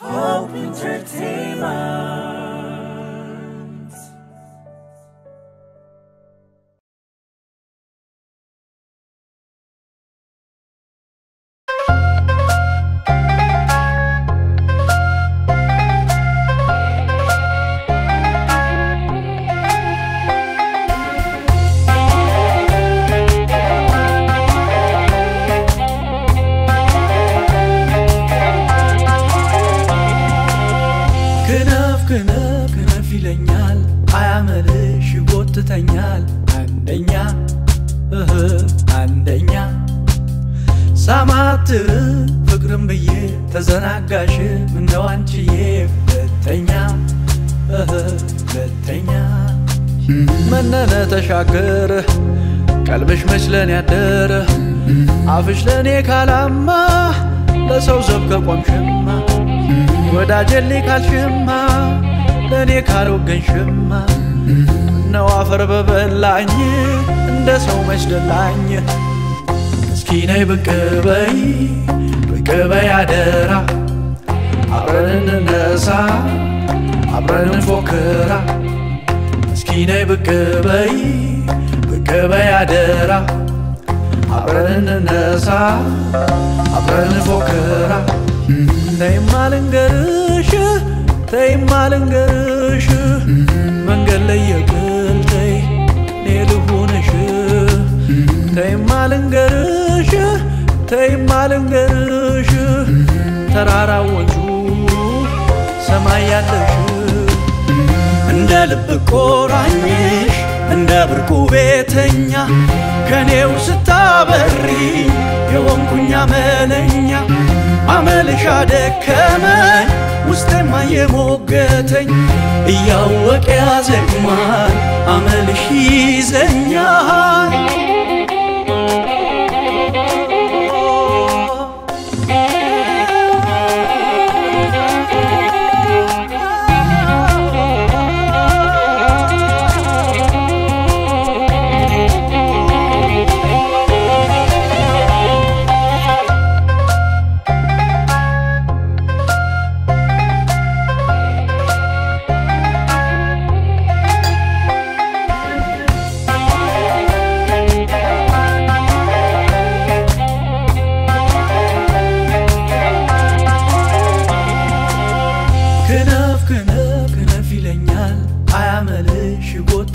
Hope Entertainment. አንደኛ ሳማትር ፍቅርም ብዬ ተዘናጋሽ ምነው አንቺዬ ሁለተኛ ሁለተኛ መነነ ተሻገረ ቀልብሽ መች ለኔ ያደረ አፍሽ ለእኔ ካላማ ለሰው ዘብ ከቆምሽማ? ወዳጀሌ ካልሽማ ለእኔ ካልወገንሽማ? እነው አፈር በበላኝ እንደ ሰው መች ደላኝ እስኪ ነይ ብቅ በይ ብቅ በይ አደራ። አብረን እንነሳ አብረን እንፎክራ። እስኪ ነይ ብቅ በይ ብቅ በይ አደራ። አብረን እንነሳ አብረን እንፎክራ። ተይማ ልንገርሽ ተይማ ልንገርሽ ተራራ ሰማይ ያለሽ እንደ ልብ ቆራኝሽ እንደ ብርቁ ቤተኛ ከኔው ስታበሪ የወንኩኛ መለኛ አመልሽ አደከመኝ ውስጤማ የሞገተኝ እያወቀ ያዘግማል አመልሽ ይዘኛል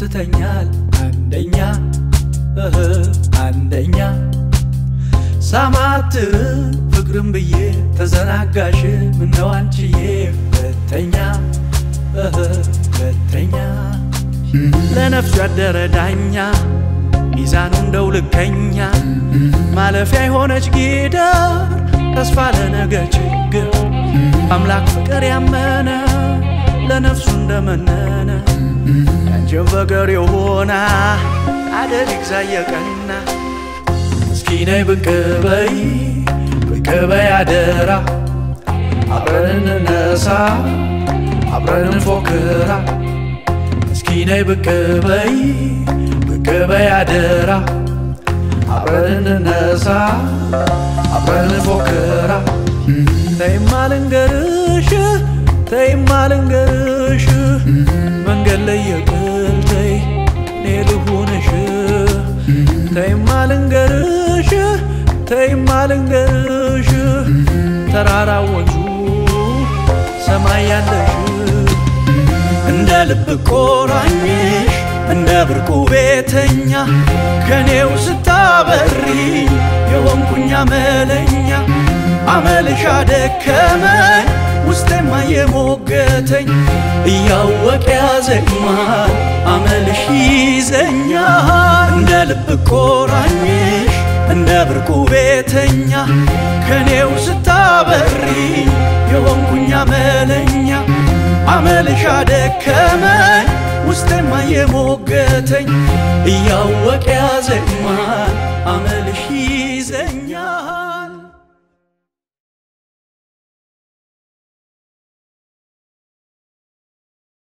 ይጎትተኛል አንደኛ አንደኛ። ሳማትር ፍቅርም ብዬ ተዘናጋሽ ምነው አንቺዬ? ሁለተኛ ሁለተኛ። ለነፍሱ ያደረ ዳኛ ሚዛኑ እንደው ልከኛ። ማለፊያ የሆነች ጊደር ተስፋ ለነገ ችግር። አምላክ ፍቅር ያመነ ለነፍሱ እንደመነነ ያንቺን ፍቅር የሆና አደር ይግዛ የቀና። እስኪ ነይ ብቅ በይ ብቅ በይ አደራ። አብረን እንነሳ አብረን እንፎክራ። እስኪ ነይ ብቅ በይ ብቅ በይ አደራ። አብረን እንነሳ አብረን እንፎክራ። ተይማ ልንገርሽ ተይማ ልንገርሽ መንገድ ላይ ልሁንሽ? ተይማ ልንገርሽ? ተይማ ልንገርሽ? ተራራ ሰማይ ያለሽ? እንደ ልብ ቆራኝሽ እንደ ብርቁ ቤተኛ? ከኔው ስታበሪ የወንኩኛ መለኛ አመልሽ አደከመኝ ውስጤማ የሞገተኝ። እያወቀ ያዘግማል አመልሽ ይዘኛል እንደ ልብ ቆራኝሽ እንደ ብርቁ ቤተኛ ከኔው ስታበሪ የወንኩኛ መለኛ አመልሽ አደከመኝ ውስጤማ የሞገተኝ እያወቀ ያዘግማል አመልሽ ይዘኛል